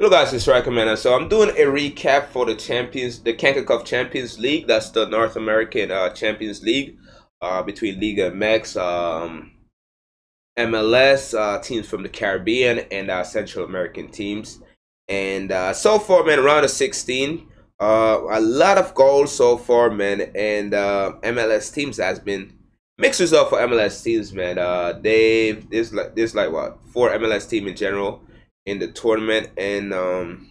Hello guys, it's Recommender. So I'm doing a recap for the Champions, the CONCACAF Champions League. That's the North American uh, Champions League uh, between Liga MX, um, MLS, uh, teams from the Caribbean, and uh, Central American teams. And uh, so far, man, round of 16, uh, a lot of goals so far, man. And MLS teams has been mixed result for MLS teams, man. they've there's like there's like what four MLS team in general in the tournament and um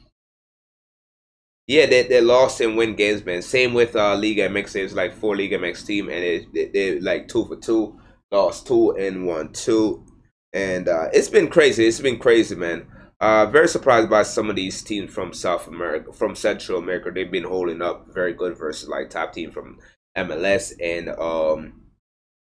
yeah they, they lost and win games man. Same with uh Liga MX it's like four Liga MX team and it, they, they like two for two lost two and one two and uh it's been crazy. It's been crazy man. Uh very surprised by some of these teams from South America from Central America. They've been holding up very good versus like top team from MLS and um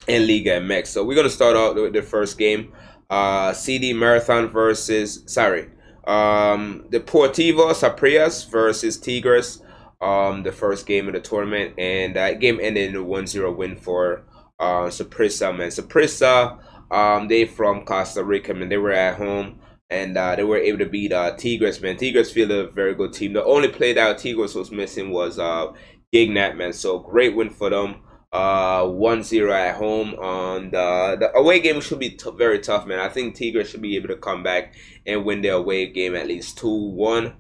and Liga MX so we're gonna start out with the first game uh, CD Marathon versus sorry, um, Deportivo Saprissa versus Tigres. Um, the first game of the tournament, and that game ended in a 1-0 win for uh, Saprissa. Man, Saprissa, um, they from Costa Rica, man. They were at home and uh, they were able to beat uh, Tigres, man. Tigres feel a very good team. The only play that Tigres was missing was uh, Gignac, man. So great win for them uh 1-0 at home on the, the away game should be very tough man. I think tigres should be able to come back and win their away game at least 2-1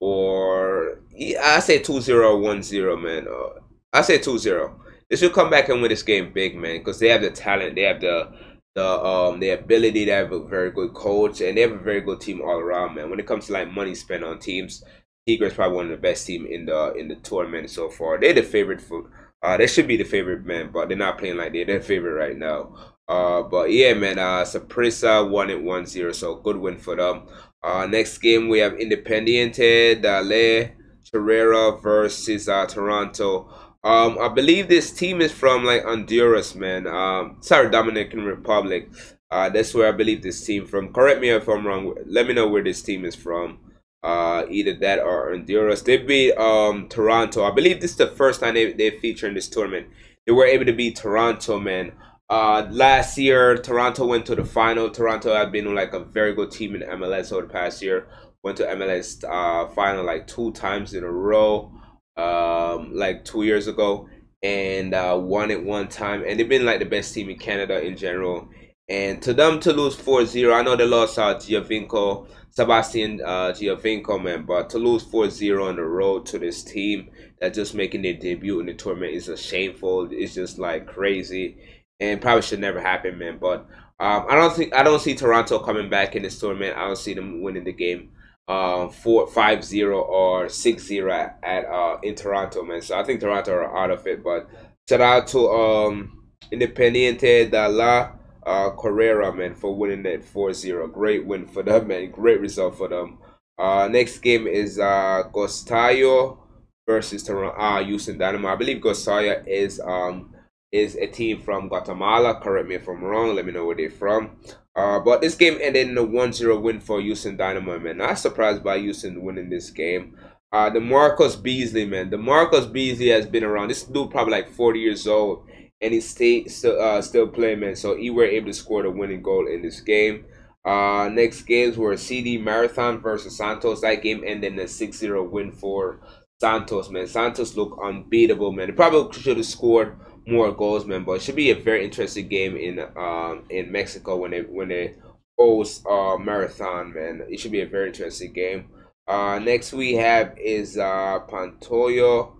or i say 2-0 1-0 man. Uh, i say 2-0 they should come back and win this game big man because they have the talent they have the the um the ability to have a very good coach and they have a very good team all around man. When it comes to like money spent on teams tigres probably one of the best team in the in the tournament so far. They're the favorite for uh, they should be the favorite, man, but they're not playing like they're their favorite right now. Uh, but yeah, man, uh, Saprissa won it 1 0, so good win for them. Uh, next game, we have Independiente de La Chorrera versus uh, Toronto. Um, I believe this team is from like Honduras, man. Um, sorry, Dominican Republic. Uh, that's where I believe this team from. Correct me if I'm wrong. Let me know where this team is from uh, either that or Honduras. They beat um, Toronto. I believe this is the first time they, they feature in this tournament. They were able to beat Toronto, man. Uh, last year, Toronto went to the final. Toronto had been like a very good team in MLS over the past year. Went to MLS uh, final like two times in a row, um, like two years ago, and uh, won it one time. And they've been like the best team in Canada in general. And to them to lose 4-0, I know they lost uh, Giovinco Sebastian uh, Giovinco, man. But to lose 4-0 on the road to this team that just making their debut in the tournament is a shameful. It's just like crazy, and probably should never happen, man. But um, I don't think I don't see Toronto coming back in this tournament. I don't see them winning the game. Um, four, five, zero, or six zero at, at uh, in Toronto, man. So I think Toronto are out of it. But shout out to um, Independiente de la uh, Chorrera, man, for winning that 4-0. Great win for them, man. Great result for them. Uh, next game is uh, Gostayo versus Toronto, uh, Houston Dynamo. I believe Gostayo is um is a team from Guatemala. Correct me if I'm wrong. Let me know where they're from. Uh, but this game ended in a 1-0 win for Houston Dynamo, man. Not surprised by Houston winning this game. Uh, DaMarcus Beasley, man. DaMarcus Beasley has been around. This dude probably like 40 years old and he stayed still uh, still playing, man. So he were able to score the winning goal in this game. Uh, next games were CD Marathon versus Santos. That game ended in a 6-0 win for Santos, man. Santos look unbeatable, man. They probably should have scored more goals, man. But it should be a very interesting game in um in Mexico when they when they host uh Marathon, man. It should be a very interesting game. Uh, next we have is uh Pantoyo,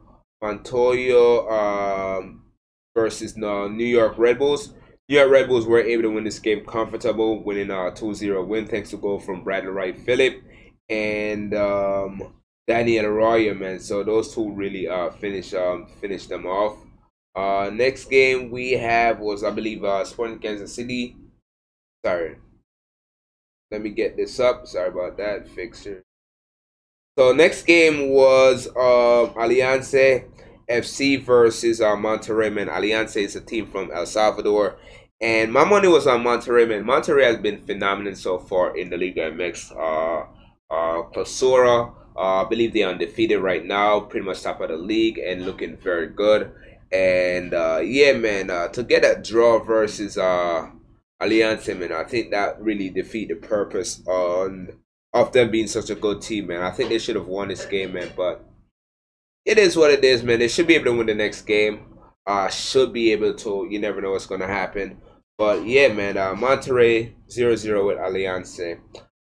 Pantoyo um versus the New York Red Bulls. New York Red Bulls were able to win this game comfortable, winning a 2-0 win thanks to goal from Bradley Wright Phillip and um, Daniel Arroyo, man. So those two really uh finish um finish them off. Uh, next game we have was I believe uh Sporting Kansas City. Sorry, let me get this up. Sorry about that fixture. So next game was uh Alianza FC versus uh, Monterrey, man. Alianza is a team from El Salvador. And my money was on Monterrey, man. Monterrey has been phenomenal so far in the Liga MX. Uh, uh, Clausura, uh, I believe they're undefeated right now, pretty much top of the league and looking very good. And uh, yeah, man, uh, to get a draw versus uh, Alianza, man, I think that really defeat the purpose on of them being such a good team, man. I think they should have won this game, man. But it is what it is, man. They should be able to win the next game. Uh, should be able to. You never know what's going to happen. But yeah, man. Uh, Monterrey 0-0 with Alianza.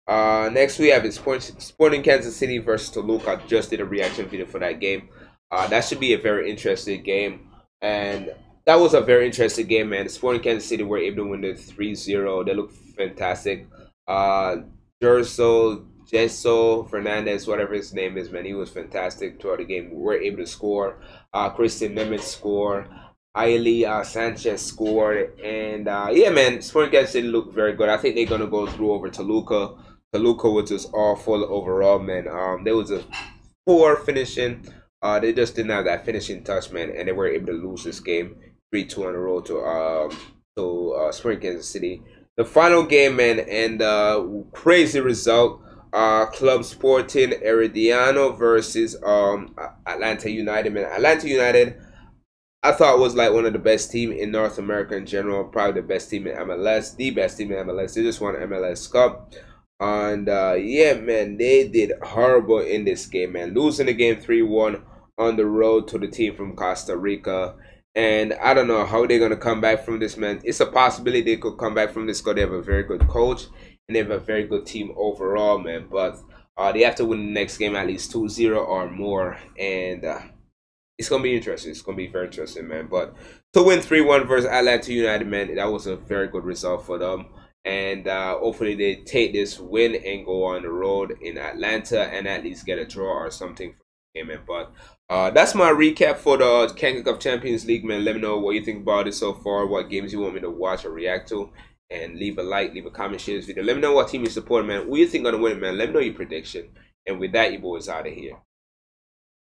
Uh, next we have is Sporting Kansas City versus Toluca. Just did a reaction video for that game. Uh, that should be a very interesting game. And that was a very interesting game, man. Sporting Kansas City were able to win the 3-0. They look fantastic. Uh, Jerso, Jesso, Fernandez, whatever his name is, man, he was fantastic throughout the game. We were able to score. Uh, Christian Nemeth score. Ailey uh, Sanchez scored. And uh, yeah, man, Sporting Kansas City looked very good. I think they're going to go through over Toluca. Toluca was just awful overall, man. Um, there was a poor finishing. Uh, they just didn't have that finishing touch, man, and they were able to lose this game three two on a roll to um to uh, Spring Kansas City. The final game, man, and uh, crazy result. Uh, Club Sporting Herediano versus um Atlanta United, man. Atlanta United, I thought was like one of the best team in North America in general. Probably the best team in MLS, the best team in MLS. They just won MLS Cup. And uh, yeah, man, they did horrible in this game, man. Losing the game 3 1 on the road to the team from Costa Rica. And I don't know how they're gonna come back from this, man. It's a possibility they could come back from this because they have a very good coach and they have a very good team overall, man. But uh, they have to win the next game at least 2-0 or more, and uh, it's gonna be interesting. It's gonna be very interesting, man. But to win 3-1 versus Atlanta United, man, that was a very good result for them. And uh, hopefully they take this win and go on the road in Atlanta and at least get a draw or something for the game, man. But uh, that's my recap for the CONCACAF Champions League, man. Let me know what you think about it so far, what games you want me to watch or react to, and leave a like, leave a comment, share this video. Let me know what team you support, man. Who you think gonna win, man? Let me know your prediction. And with that, you boys out of here.